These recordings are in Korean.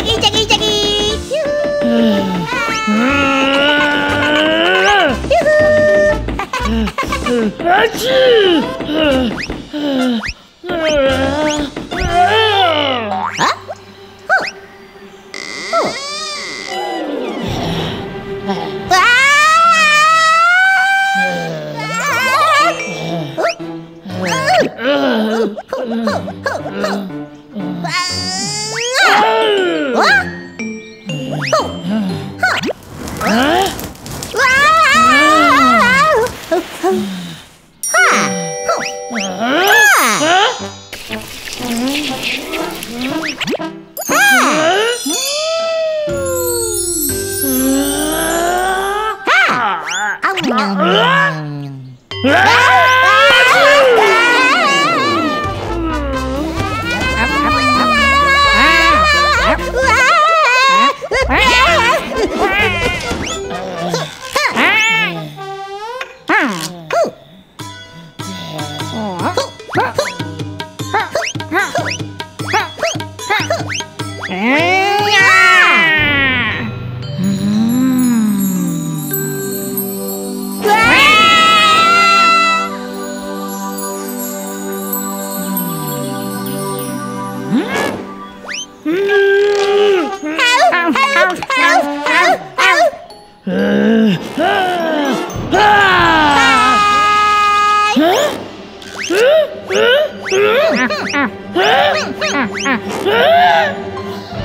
자기 자기 자기 아치 Oh, oh, oh. Ah! Ah!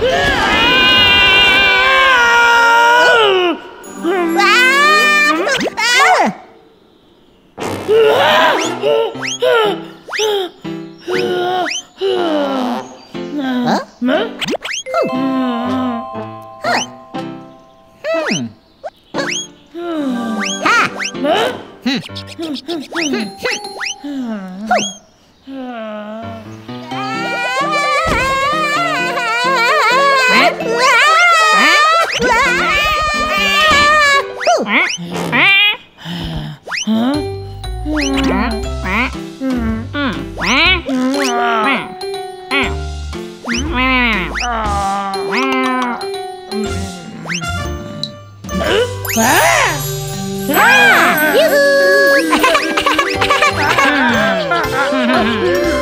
유 Yoo-hoo!